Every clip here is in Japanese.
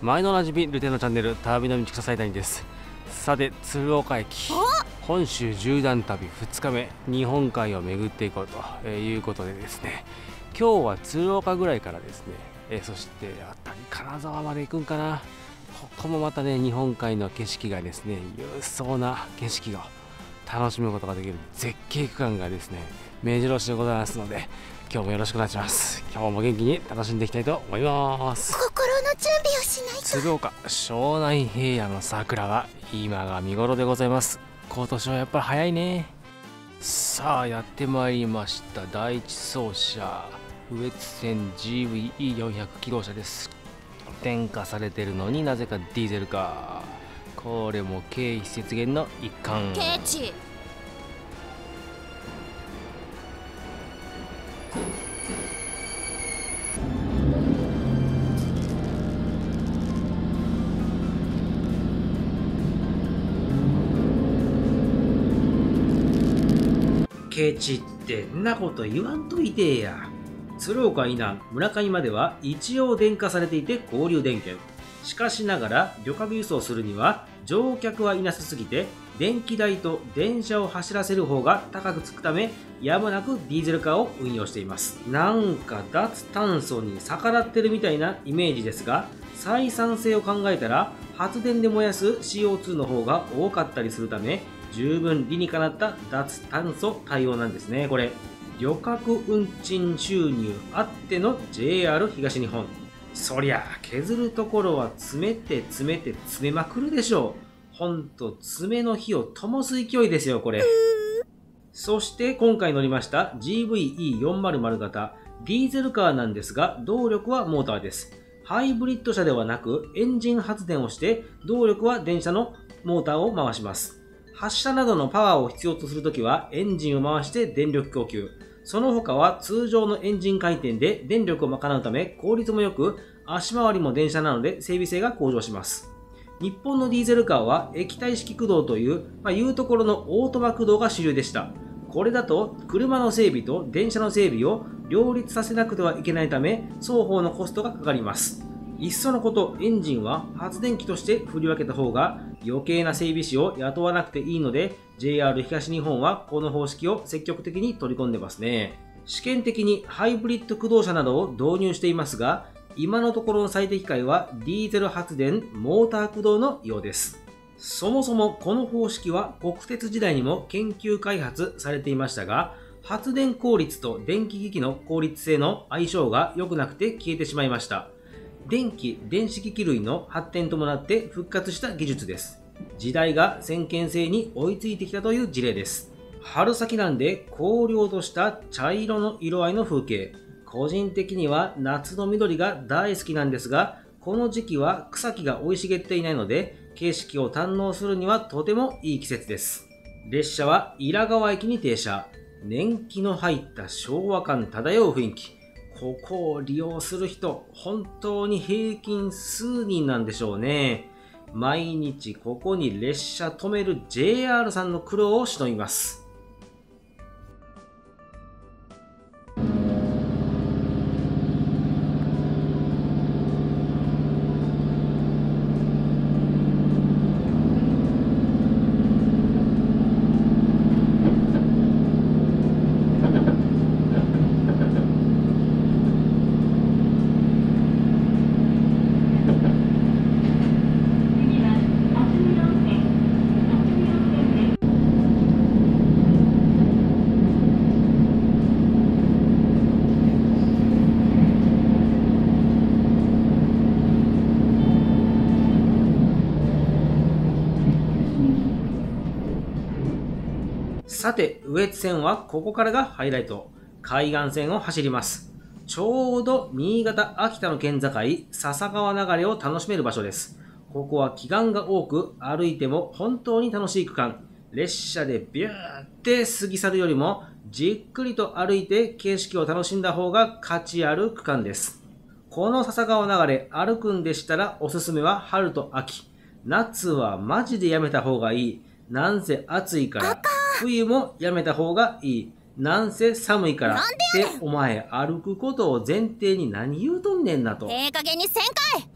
前のおなじみルテのチャンネル旅の道草最谷です。さて鶴岡駅。本州縦断旅2日目日本海を巡っていこうということでですね。今日は鶴岡ぐらいからですね。えそしてあたり金沢まで行くんかな。ここもまたね日本海の景色がですね勇壮な景色を楽しむことができる絶景区間がですね目白押しでございますので今日もよろしくお願いします。今日も元気に楽しんでいきたいと思います準備をしないと。鶴岡庄内平野の桜は今が見頃でございます。今年はやっぱり早いね。さあやってまいりました。第一走者羽越線 GVE400 気動車です。点火されてるのになぜかディーゼルか。これも経費節減の一環。ケチケチってんなこと言わんといてや。鶴岡以南村上までは一応電化されていて交流電源。しかしながら旅客輸送するには乗客はいなさすぎて電気代と電車を走らせる方が高くつくためやむなくディーゼルカーを運用しています。なんか脱炭素に逆らってるみたいなイメージですが採算性を考えたら発電で燃やす CO2 の方が多かったりするため十分理にかなった脱炭素対応なんですね。これ旅客運賃収入あっての JR 東日本。そりゃ削るところは詰めて詰めて詰めまくるでしょう。ほんと爪の火を灯す勢いですよこれ。そして今回乗りました GVE400 型ディーゼルカーなんですが動力はモーターです。ハイブリッド車ではなくエンジン発電をして動力は電車のモーターを回します。発射などのパワーを必要とするときはエンジンを回して電力供給。その他は通常のエンジン回転で電力を賄うため効率も良く足回りも電車なので整備性が向上します。日本のディーゼルカーは液体式駆動という、まあ、いうところのオートマ駆動が主流でした。これだと車の整備と電車の整備を両立させなくてはいけないため双方のコストがかかります。いっそのことエンジンは発電機として振り分けた方が余計な整備士を雇わなくていいので JR 東日本はこの方式を積極的に取り込んでますね。試験的にハイブリッド駆動車などを導入していますが今のところの最適解はディーゼル発電モーター駆動のようです。そもそもこの方式は国鉄時代にも研究開発されていましたが発電効率と電気機器の効率性の相性が良くなくて消えてしまいました。電気、電子機器類の発展ともなって復活した技術です。時代が先見性に追いついてきたという事例です。春先なんで荒涼とした茶色の色合いの風景。個人的には夏の緑が大好きなんですが、この時期は草木が生い茂っていないので、景色を堪能するにはとてもいい季節です。列車は稲川駅に停車。年季の入った昭和感漂う雰囲気。ここを利用する人、本当に平均数人なんでしょうね。毎日ここに列車止める JR さんの苦労をしのぎます。さて、羽越線はここからがハイライト。海岸線を走ります。ちょうど新潟、秋田の県境、笹川流れを楽しめる場所です。ここは祈願が多く、歩いても本当に楽しい区間。列車でビューって過ぎ去るよりも、じっくりと歩いて景色を楽しんだ方が価値ある区間です。この笹川流れ歩くんでしたらおすすめは春と秋。夏はマジでやめた方がいい。なんせ暑いから。冬もやめた方がいい。なんせ寒いから。ってお前歩くことを前提に何言うとんねんなと。ええ加減にせんかい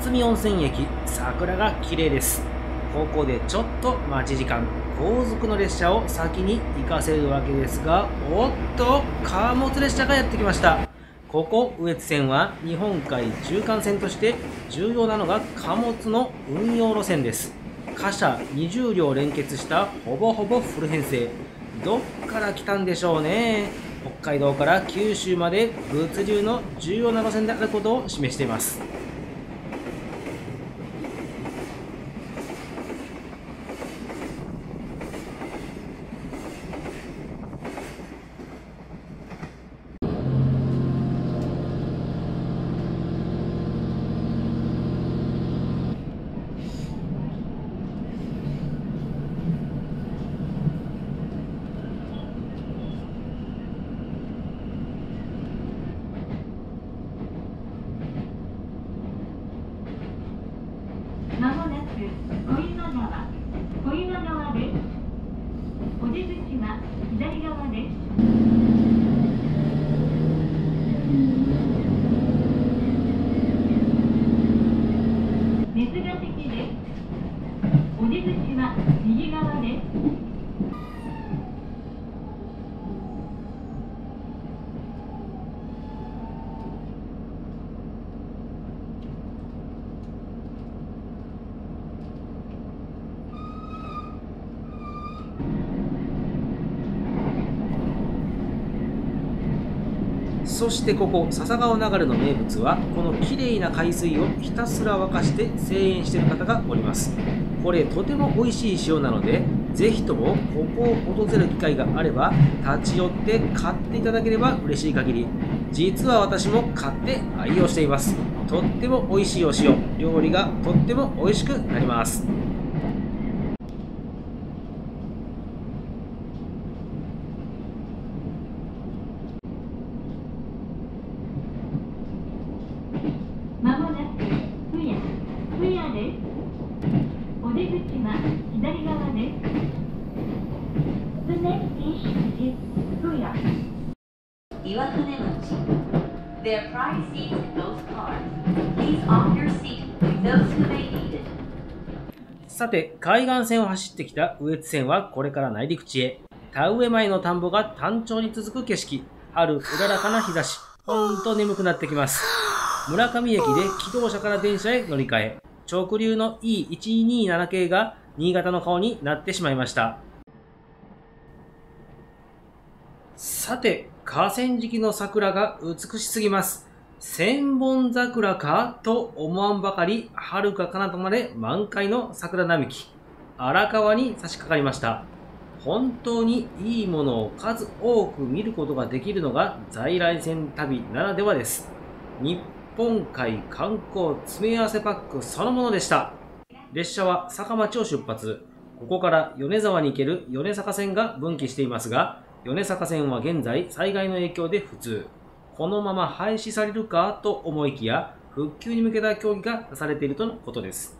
渥美温泉駅桜が綺麗ですここでちょっと待ち時間後続の列車を先に行かせるわけですがおっと貨物列車がやってきました。ここ羽越線は日本海中間線として重要なのが貨物の運用路線です。貨車20両連結したほぼほぼフル編成。どっから来たんでしょうね。北海道から九州まで物流の重要な路線であることを示していますまもなく小岩川小岩川ですお出口は左側です座席です。お出口は右側です。そしてここ笹川流れの名物はこの綺麗な海水をひたすら沸かして声援している方がおります。これとても美味しい塩なのでぜひともここを訪れる機会があれば立ち寄って買っていただければ嬉しい限り。実は私も買って愛用しています。とっても美味しいお塩。料理がとっても美味しくなりますまもなくふやふやですお出口は左側です The next station is ふや岩船町さて、海岸線を走ってきた羽越線はこれから内陸地へ。田植え前の田んぼが単調に続く景色。春うららかな日差し。ほんと眠くなってきます。村上駅で機動車から電車へ乗り換え、直流の E127 系が新潟の顔になってしまいました。さて、河川敷の桜が美しすぎます。千本桜かと思わんばかり、遥か彼方まで満開の桜並木。荒川に差し掛かりました。本当にいいものを数多く見ることができるのが在来線旅ならではです。日本海観光詰め合わせパックそのものでした。列車は坂町を出発。ここから米沢に行ける米坂線が分岐していますが、米坂線は現在災害の影響で不通。このまま廃止されるか？と思いきや、復旧に向けた協議が出されているとのことです。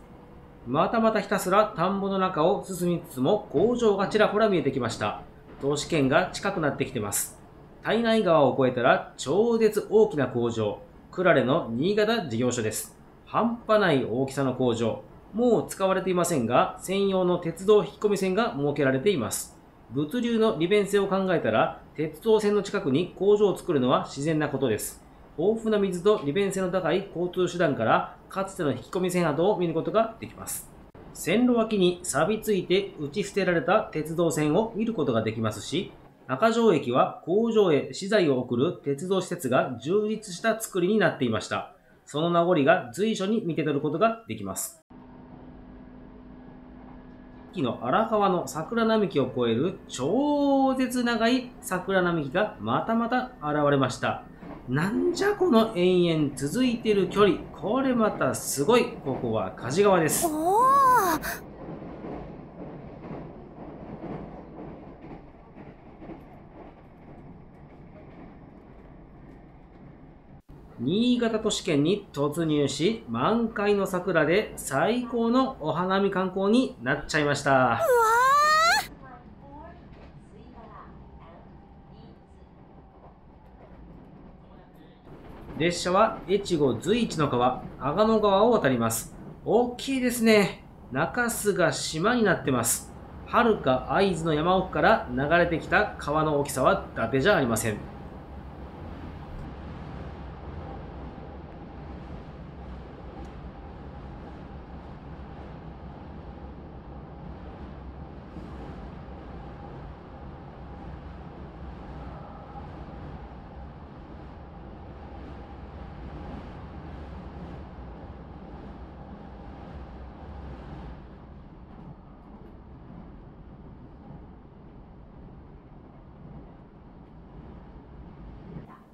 またまたひたすら田んぼの中を進みつつも工場がちらほら見えてきました。投資圏が近くなってきてます。胎内川を越えたら超絶大きな工場。クラレの新潟事業所です。半端ない大きさの工場。もう使われていませんが、専用の鉄道引き込み線が設けられています。物流の利便性を考えたら、鉄道線の近くに工場を作るのは自然なことです。豊富な水と利便性の高い交通手段から、かつての引き込み線跡を見ることができます。線路脇に錆びついて打ち捨てられた鉄道線を見ることができますし、中条駅は工場へ資材を送る鉄道施設が充実した作りになっていました。その名残が随所に見て取ることができます。期の荒川の桜並木を越える超絶長い桜並木がまたまた現れました。なんじゃこの延々続いてる距離。これまたすごい。ここは梶川です。新潟都市圏に突入し、満開の桜で最高のお花見観光になっちゃいました。列車は越後随一の川、阿賀野川を渡ります。大きいですね。中洲が島になってます。遥か会津の山奥から流れてきた川の大きさは伊達じゃありません。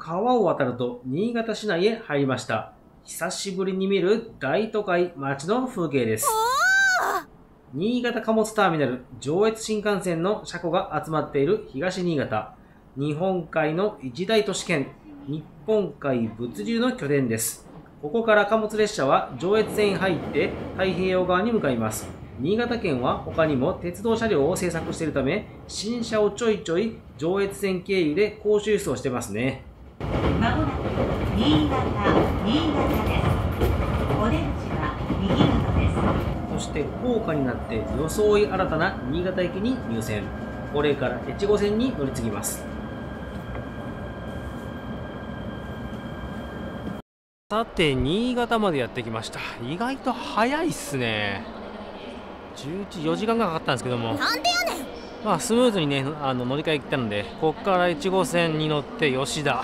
川を渡ると新潟市内へ入りました。久しぶりに見る大都会街の風景です。新潟貨物ターミナル上越新幹線の車庫が集まっている東新潟。日本海の一大都市圏、日本海物流の拠点です。ここから貨物列車は上越線に入って太平洋側に向かいます。新潟県は他にも鉄道車両を製作しているため、新車をちょいちょい上越線経由で公衆輸送してますね。まもなく新潟新潟です。お出口は右側です。そして高架になって装い新たな新潟駅に入線。これから越後線に乗り継ぎます。さて新潟までやってきました。意外と早いっすね。11 4時間がかかったんですけども。なんでやねん。まあスムーズにねあの乗り換え来たのでここから1号線に乗って吉田、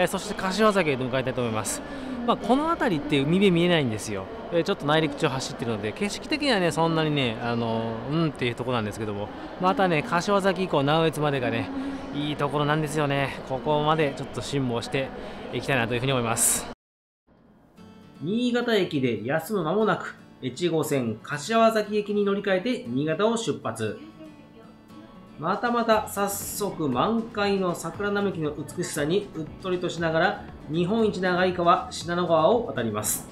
えそして柏崎へと向かいたいと思います。まあ、この辺りって海辺見えないんですよ、えちょっと内陸地を走ってるので景色的にはねそんなにねあのうんっていうところなんですけども。またね柏崎以降直江津までがねいいところなんですよね。ここまでちょっと辛抱していきたいなというふうに思います。新潟駅で休む間もなく、越後線柏崎駅に乗り換えて新潟を出発。またまた早速満開の桜並木の美しさにうっとりとしながら日本一長い川信濃川を渡ります。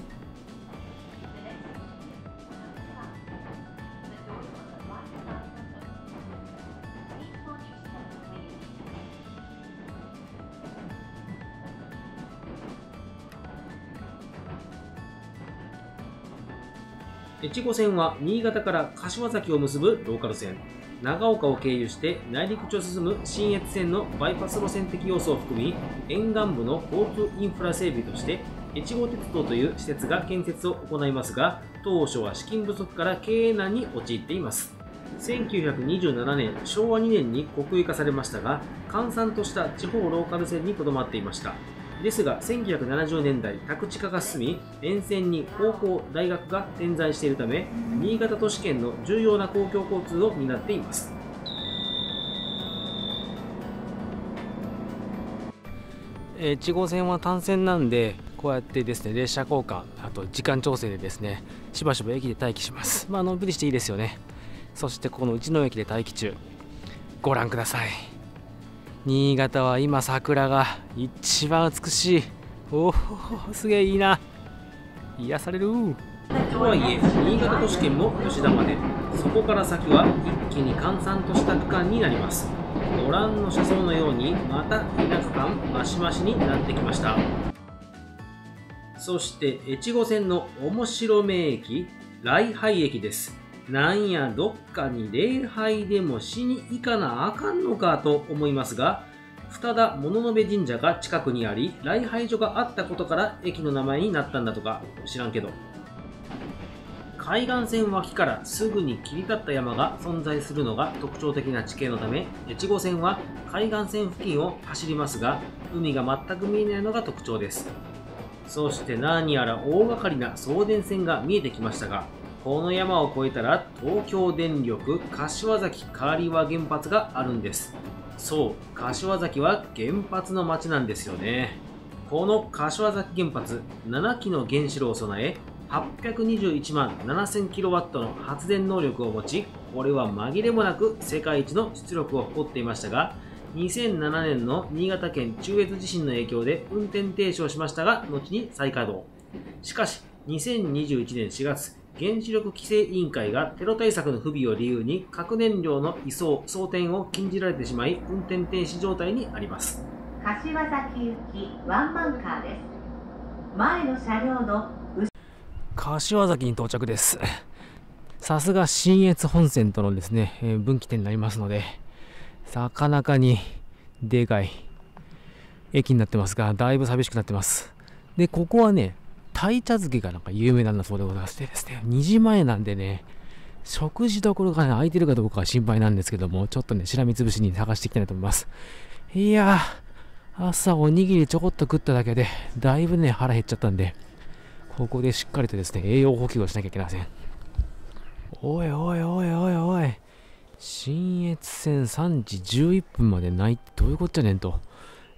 越後線は新潟から柏崎を結ぶローカル線長岡を経由して内陸地を進む信越線のバイパス路線的要素を含み沿岸部の交通インフラ整備として越後鉄道という施設が建設を行いますが当初は資金不足から経営難に陥っています。1927年昭和2年に国有化されましたが閑散とした地方ローカル線にとどまっていました。ですが1970年代宅地化が進み沿線に高校大学が点在しているため新潟都市圏の重要な公共交通を担っています。えー越後線は単線なんでこうやってですね列車交換あと時間調整でですねしばしば駅で待機します。まあのんびりしていいですよね。そしてこの内野駅で待機中。ご覧ください。新潟は今桜が一番美しい。おおすげえいいな。癒される。とはいえ新潟都市圏も吉田まで。そこから先は一気に閑散とした区間になります。ご覧の車窓のようにまた田舎感マシマシになってきました。そして越後線の面白名駅来拝駅です。なんやどっかに礼拝でもしに行かなあかんのかと思いますが二田物部神社が近くにあり礼拝所があったことから駅の名前になったんだとか知らんけど。海岸線脇からすぐに切り立った山が存在するのが特徴的な地形のため越後線は海岸線付近を走りますが海が全く見えないのが特徴です。そして何やら大掛かりな送電線が見えてきましたがこの山を越えたら東京電力柏崎カーリワ原発があるんです。そう柏崎は原発の町なんですよね。この柏崎原発7基の原子炉を備え821万7000キロワットの発電能力を持ちこれは紛れもなく世界一の出力を誇っていましたが2007年の新潟県中越地震の影響で運転停止をしましたが後に再稼働。しかし2021年4月原子力規制委員会がテロ対策の不備を理由に核燃料の移送装填を禁じられてしまい運転停止状態にあります。柏崎行きワンマンカーです。前の車両の柏崎に到着です。さすが信越本線とのですね、えー分岐点になりますのでなかなかにでかい駅になってますがだいぶ寂しくなってます。でここはね鯛茶漬けがなんか有名なんだそうでございましてですね2時前なんでね食事どころがね空いてるかどうかは心配なんですけどもちょっとねしらみつぶしに探していきたいなと思いますいやー朝おにぎりちょこっと食っただけでだいぶね腹減っちゃったんでここでしっかりとですね、栄養補給をしなきゃいけません。おいおいおいおいおい。新越線3時11分までないってどういうことやねんと、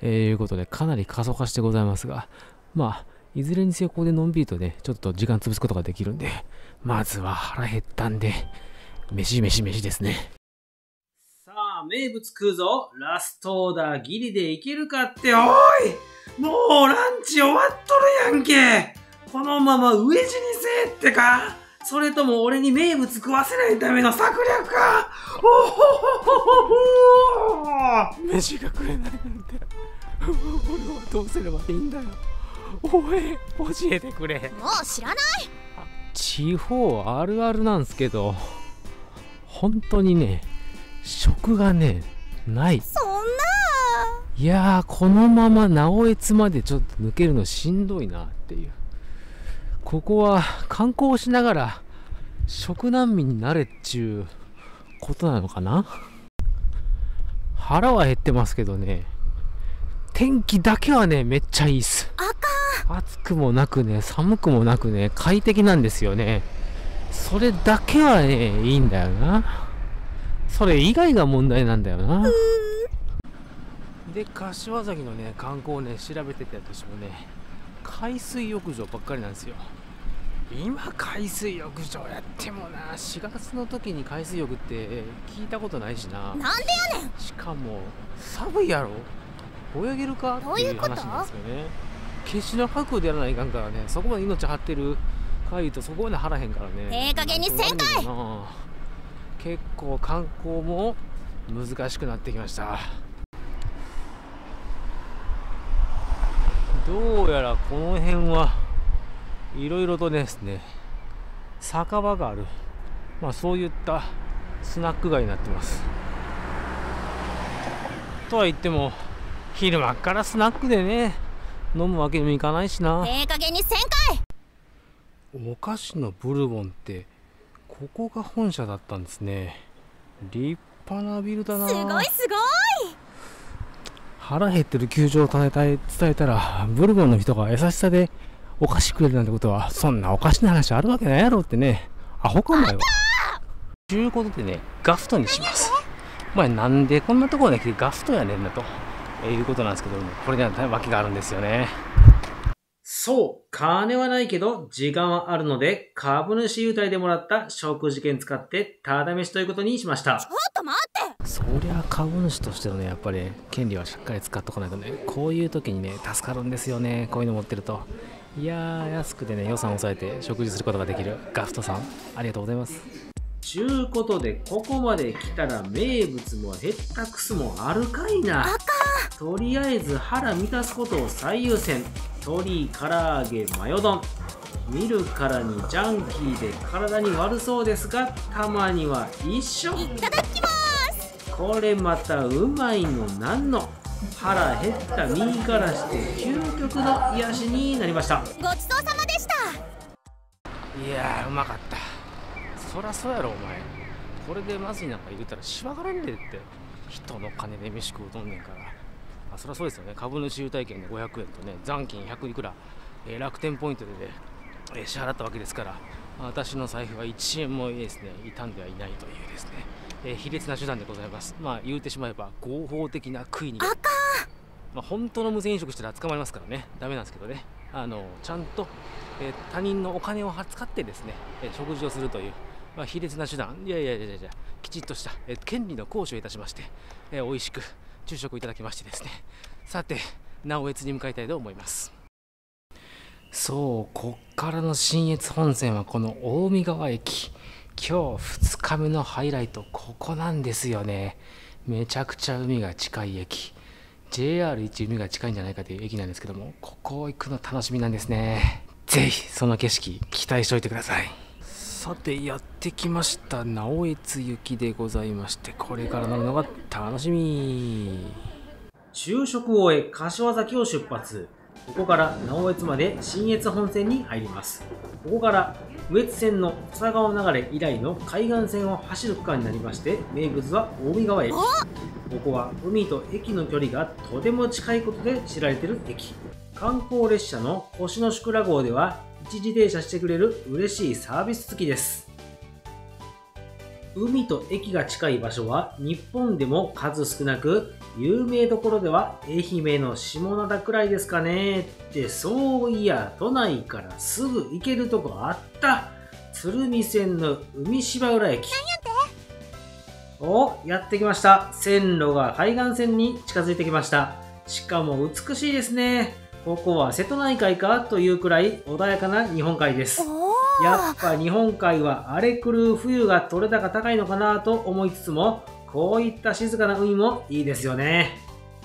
えーいうことで、かなり過疎化してございますが、まあ、いずれにせよここでのんびりとね、ちょっと時間潰すことができるんで、まずは腹減ったんで、飯飯飯ですね。さあ、名物食うぞ。ラストオーダーギリでいけるかって、おい！もうランチ終わっとるやんけ。このまま飢え死にせえってか。それとも俺に名物食わせないための策略か。おほほほほほ飯が食えないなんて、俺はどうすればいいんだよ。おい、教えてくれ。もう知らない。地方あるあるなんですけど本当にね食がねない。そんな。いやーこのまま直江津までちょっと抜けるのしんどいなっていう。ここは観光しながら食難民になれっちゅうことなのかな。腹は減ってますけどね。天気だけはねめっちゃいいっす。あか暑くもなくね寒くもなくね快適なんですよね。それだけはねいいんだよな。それ以外が問題なんだよな。で柏崎のね観光をね調べてたとしてもね海水浴場ばっかりなんですよ。今海水浴場やってもな4月の時に海水浴って聞いたことないしな。なんでやねん。しかも寒いやろ？泳げるか？っていうどういうこと話なんですよね決死の覚悟でやらないかんからね。そこまで命張ってる海とそこまで張らへんからね。ええ加減にせんかい結構観光も難しくなってきました。どうやらこの辺はいろいろとですね酒場がある。まあそういったスナック街になってます。とは言っても昼間っからスナックでね飲むわけにもいかないしな。ええ加減にせんかい。お菓子のブルボンってここが本社だったんですね。立派なビルだな。すごいすごい。腹減ってる窮状を伝えたい伝えたらブルボンの人が優しさでお菓子くれるなんてことはそんなおかしな話あるわけないやろってね。アホかもよちゅうことでねガストにします。お前なんでこんなところで来てガストやねんなと、えーいうことなんですけどもこれには訳があるんですよね。そう、金はないけど、時間はあるので、株主優待でもらった食事券使って、ただ飯ということにしました。ちょ。っと待って。そりゃ株主としてのねやっぱり権利はしっかり使っとかないとねこういう時にね助かるんですよねこういうの持ってると。いやー安くてね予算を抑えて食事することができるガフトさんありがとうございますちゅうことで、ここまで来たら名物もへったくそもあるかいな。とりあえず腹満たすことを最優先。鶏、唐揚げ、マヨ丼。見るからにジャンキーで体に悪そうですが、たまには一緒。いただきますこれまたうまいのなんの？腹減った身からして究極の癒しになりました。ごちそうさまでしたいやーうまかったそりゃそうやろお前。これでまずいなんか言うたらしばがらんでって。人の金で飯食うとんねんから。あそりゃそうですよね。株主優待券で500円とね残金100いくら、えー楽天ポイントでね、えー支払ったわけですから。私の財布は1円もですね。傷んではいないというですね、えー卑劣な手段でございます。まあ言うてしまえば合法的な食いに。あかまあ、本当の無銭飲食したら捕まりますからね、ダメなんですけどね、あのちゃんと、えー他人のお金を使ってですね、えー食事をするという、まあ、卑劣な手段、いやいやいやいや、きちっとした、え権利の行使をいたしまして、えー美味しく昼食をいただきましてですね、さて、直江津に向かいたいと思います。そう、こっからの信越本線はこの近江川駅。今日2日目のハイライト、ここなんですよね。めちゃくちゃ海が近い駅。JR1 海が近いんじゃないかという駅なんですけどもここ行くの楽しみなんですねぜひその景色期待しておいてくださいさてやってきました。直江津行きでございましてこれから乗るのが楽しみ。昼食を終え柏崎を出発。ここから直江津まで新越本線に入ります。ここから羽越線の土佐川流れ以来の海岸線を走る区間になりまして名物は近江川駅。ここは海と駅の距離がとても近いことで知られている駅。観光列車の星の宿ラ号では一時停車してくれる嬉しいサービス付きです。海と駅が近い場所は日本でも数少なく有名どころでは愛媛の下灘くらいですかね。ってそういや都内からすぐ行けるとこあった。鶴見線の海芝浦駅。おやってきました。線路が海岸線に近づいてきました。しかも美しいですねここは瀬戸内海かというくらい穏やかな日本海ですおやっぱ日本海は荒れ狂う冬が取れ高高いのかなと思いつつも、こういった静かな海もいいですよね。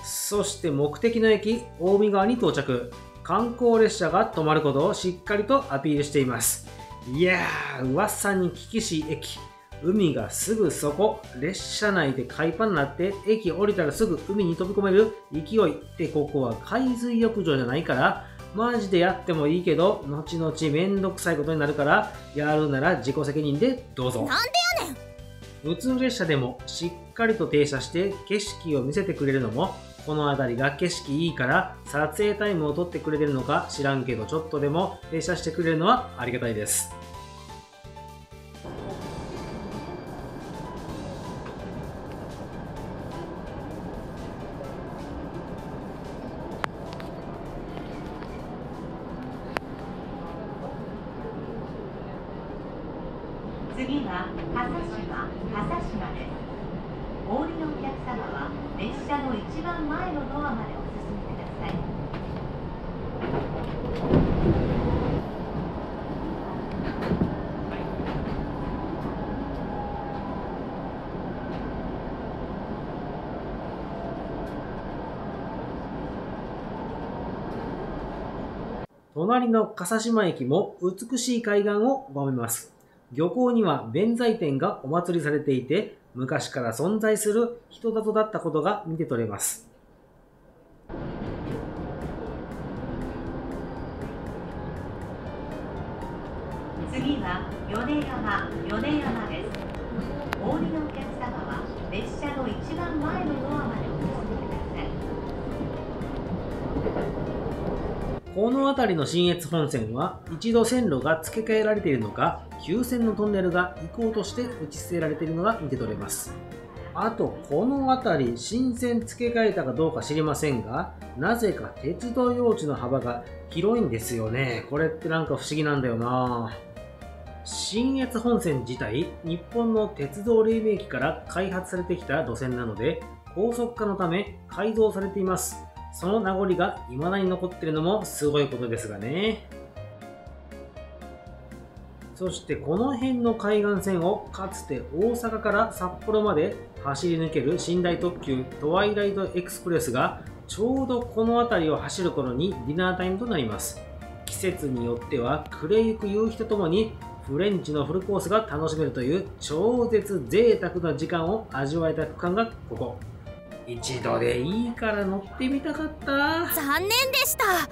そして目的の駅、大見川に到着。観光列車が止まることをしっかりとアピールしています。いやー、噂に聞きしい駅。海がすぐそこ、列車内で海パンになって、駅降りたらすぐ海に飛び込める勢いってここは海水浴場じゃないから、マジでやってもいいけど、後々めんどくさいことになるから、やるなら自己責任でどうぞ。なんでやねん普通列車でもしっかりと停車して景色を見せてくれるのも、この辺りが景色いいから撮影タイムを取ってくれてるのか知らんけどちょっとでも停車してくれるのはありがたいです。笠島駅も美しい海岸を拝めます。漁港には弁財天がお祭りされていて、昔から存在する人里だったことが見て取れます。次は米山米山ですお降りのお客様は列車の一番前のドアまでお進みくださいこの辺りの新越本線は一度線路が付け替えられているのか、旧線のトンネルが行こうとして打ち捨てられているのが見て取れます。あと、この辺り、新線付け替えたかどうか知りませんが、なぜか鉄道用地の幅が広いんですよね。これってなんか不思議なんだよな新越本線自体、日本の鉄道黎明期から開発されてきた路線なので、高速化のため改造されています。その名残が未だに残ってるのもすごいことですがね。そしてこの辺の海岸線をかつて大阪から札幌まで走り抜ける寝台特急トワイライトエクスプレスがちょうどこの辺りを走る頃にディナータイムとなります。季節によっては暮れゆく夕日とともにフレンチのフルコースが楽しめるという超絶贅沢な時間を味わえた区間がここ。一度でいいから乗ってみたかった。残念でした。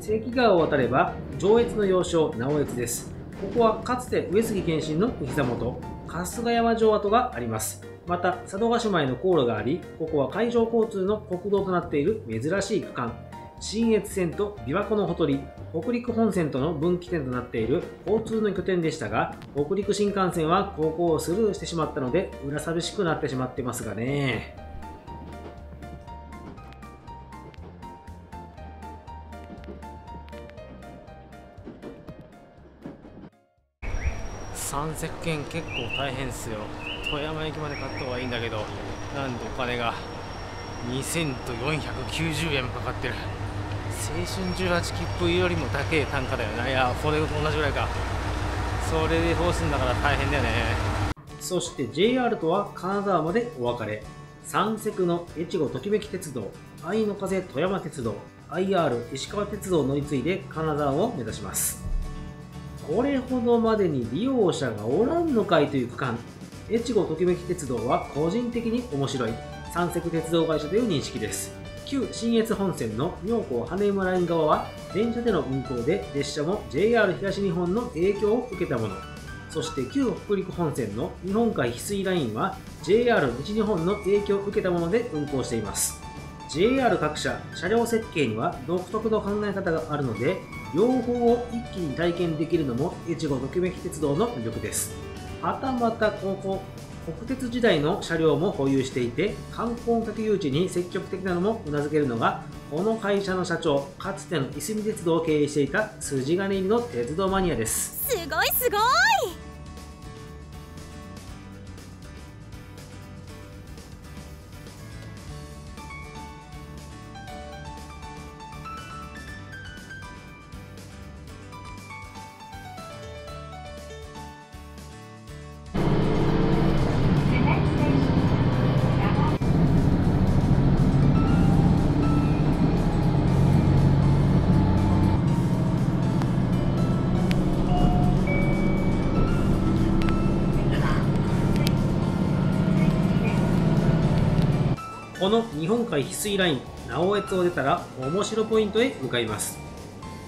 関川を渡れば上越の要衝直江津です。ここはかつて上杉謙信のお膝元春日山城跡があります。また佐渡島への航路がありここは海上交通の国道となっている珍しい区間新越線と琵琶湖のほとり北陸本線との分岐点となっている交通の拠点でしたが北陸新幹線はここをスルーしてしまったので裏寂しくなってしまってますがね。3石券結構大変ですよ。富山駅まで買った方がいいんだけどなんでお金が2000と490円かかってる。青春18切符よりも高い単価だよな。いやこれと同じぐらいか。それで通すんだから大変だよね。そして JR とは金沢までお別れ。三石の越後ときめき鉄道。愛の風富山鉄道。IR 石川鉄道を乗り継いで金沢を目指します。これほどまでに利用者がおらんのかいという区間越後ときめき鉄道は個人的に面白い。三石鉄道会社という認識です。旧信越本線の妙高羽山ライン側は電車での運行で列車も JR 東日本の影響を受けたもの。そして旧北陸本線の日本海翡翠ラインは JR 西日本の影響を受けたもので運行しています。JR 各社車両設計には独特の考え方があるので両方を一気に体験できるのも越後ときめき鉄道の魅力です。はたまたここ国鉄時代の車両も保有していて観光客誘致に積極的なのもうなずけるのがこの会社の社長かつてのいすみ鉄道を経営していた筋金入りの鉄道マニアです。すごいすごい！日本海翡翠ライン直江津を出たら面白ポイントへ向かいます。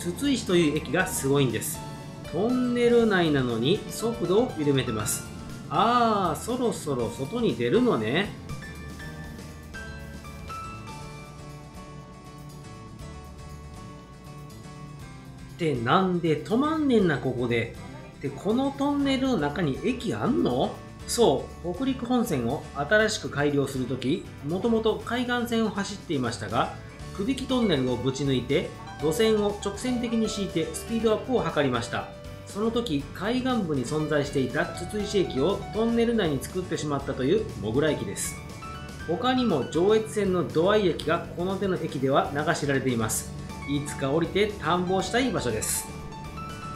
筒石という駅がすごいんです。トンネル内なのに速度を緩めてます。あーそろそろ外に出るのね。ってなんで止まんねんなここで。でこのトンネルの中に駅あんの？そう北陸本線を新しく改良するときもともと海岸線を走っていましたが首引きトンネルをぶち抜いて路線を直線的に敷いてスピードアップを図りました。その時海岸部に存在していた筒石駅をトンネル内に作ってしまったというモグラ駅です。他にも上越線の土合駅がこの手の駅では名が知られています。いつか降りて探訪したい場所です。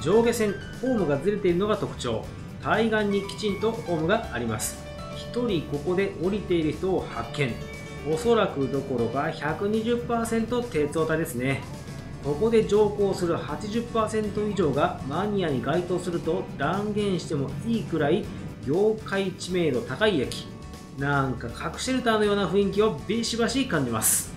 上下線ホームがずれているのが特徴。対岸にきちんとホームがあります。1人ここで降りている人を発見。おそらくどころか120%鉄オタですね。ここで乗降する80%以上がマニアに該当すると断言してもいいくらい業界知名度高い駅。なんか核シェルターのような雰囲気をビシバシ感じます。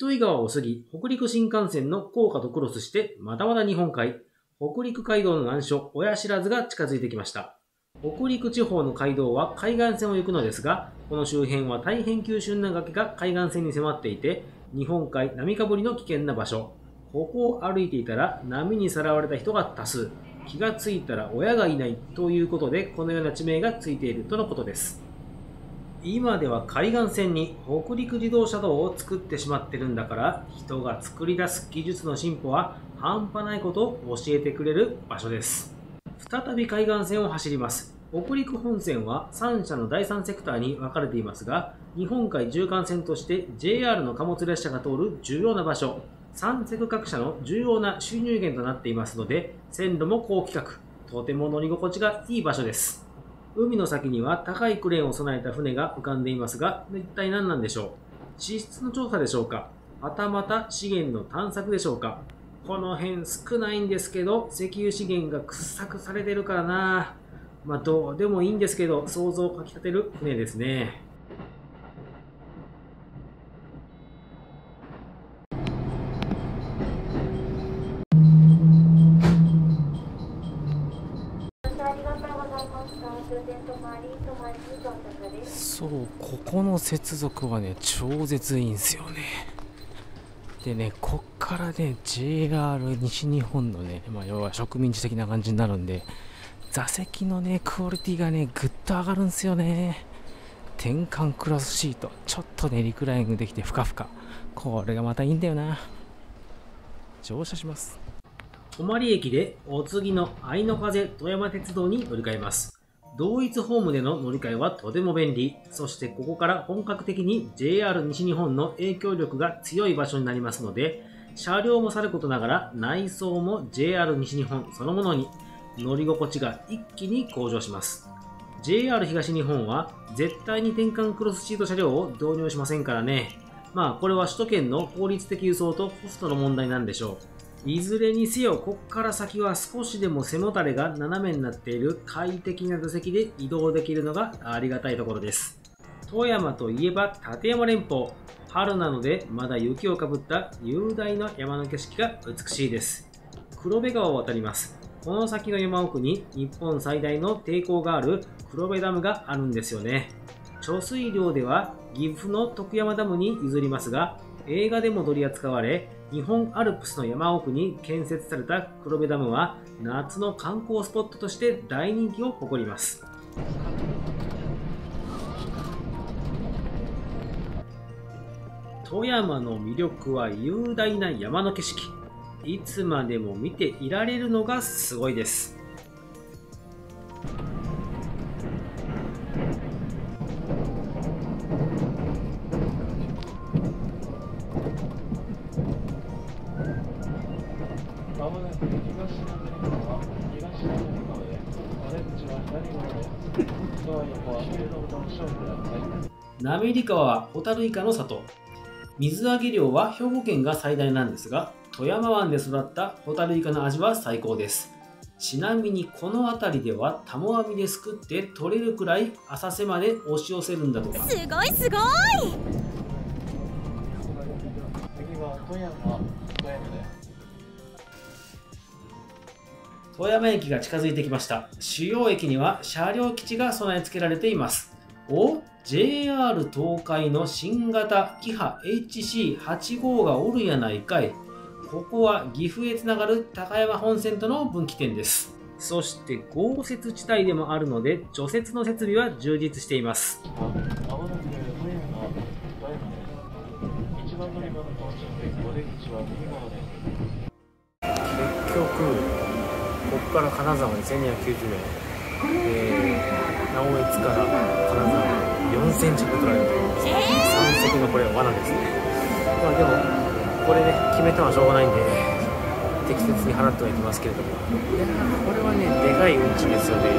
糸魚川を過ぎ、北陸新幹線の高架とクロスして、まだまだ日本海、北陸街道の難所、親知らずが近づいてきました。北陸地方の街道は海岸線を行くのですが、この周辺は大変急峻な崖が海岸線に迫っていて、日本海波かぶりの危険な場所。ここを歩いていたら波にさらわれた人が多数。気がついたら親がいないということで、このような地名がついているとのことです。今では海岸線に北陸自動車道を作ってしまってるんだから人が作り出す技術の進歩は半端ないことを教えてくれる場所です再び海岸線を走ります北陸本線は3社の第3セクターに分かれていますが日本海縦貫線として JR の貨物列車が通る重要な場所三セク各社の重要な収入源となっていますので、線路も高規格、とても乗り心地がいい場所です。海の先には高いクレーンを備えた船が浮かんでいますが、一体何なんでしょう？地質の調査でしょうか？はたまた資源の探索でしょうか？この辺少ないんですけど、石油資源が掘削されてるからな。まあどうでもいいんですけど、想像をかき立てる船ですね。そうここの接続はね超絶いいんすよね。でねこっからね JR 西日本のね、まあ、要は植民地的な感じになるんで座席のねクオリティがねぐっと上がるんすよね。転換クロスシートちょっとねリクライニングできてふかふか。これがまたいいんだよな。乗車します。泊駅でお次の愛の風富山鉄道に乗り換えます。同一ホームでの乗り換えはとても便利。そしてここから本格的に JR 西日本の影響力が強い場所になりますので、車両もさることながら内装も JR 西日本そのものに乗り心地が一気に向上します。JR 東日本は絶対に転換クロスシート車両を導入しませんからね。まあこれは首都圏の効率的輸送とコストの問題なんでしょう。いずれにせよ、こっから先は少しでも背もたれが斜めになっている快適な座席で移動できるのがありがたいところです。富山といえば立山連峰。春なのでまだ雪をかぶった雄大な山の景色が美しいです。黒部川を渡ります。この先の山奥に日本最大の抵抗がある黒部ダムがあるんですよね。貯水量では岐阜の徳山ダムに譲りますが、映画でも取り扱われ、日本アルプスの山奥に建設された黒部ダムは夏の観光スポットとして大人気を誇ります。富山の魅力は雄大な山の景色。いつまでも見ていられるのがすごいです。滑川はホタルイカの里。水揚げ量は兵庫県が最大なんですが、富山湾で育ったホタルイカの味は最高です。ちなみにこの辺りではタモ網ですくって取れるくらい浅瀬まで押し寄せるんだとか。すごいすごい次は富山、富山です。富山駅が近づいてきました。主要駅には車両基地が備え付けられています。お JR 東海の新型キハ HC85 がおるやないかい。ここは岐阜へつながる高山本線との分岐点です。そして豪雪地帯でもあるので除雪の設備は充実しています。結局ここから金沢まで1290円えー、直江津から金沢まで4000着取られるという3隻のこれは罠ですね。まあでもこれね決めたのはしょうがないんで適切に払ってはいきますけれども。いやーこれはねでかい運賃ですよね。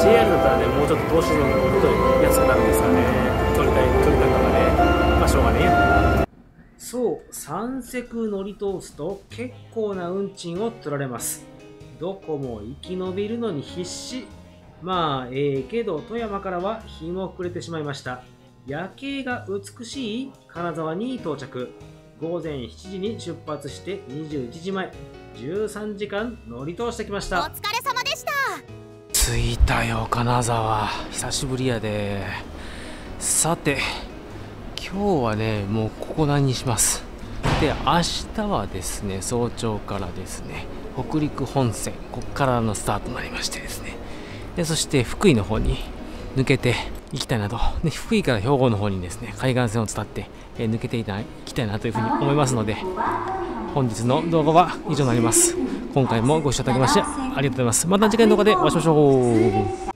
JR だったらねもうちょっと投資で乗ると安くなるんですかね。取りたい取りたいのがね。まあしょうがねえや。そう、3セク乗り通すと結構な運賃を取られます。どこも生き延びるのに必死。まあ、ええけど、富山からは日も暮れてしまいました。夜景が美しい金沢に到着。午前7時に出発して21時前、13時間乗り通してきましおた。疲れ様でした。着いたよ金沢。久しぶりやで。さて今日はねもうここ何にします。で明日はですね早朝からですね北陸本線。ここからのスタートになりましてですねでそして福井の方に抜けていきたいなと。で福井から兵庫の方にですね海岸線を伝って、えー抜けていきたいなというふうに思いますので本日の動画は以上になります。今回もご視聴いただきましてありがとうございます。また次回の動画でお会いしましょう。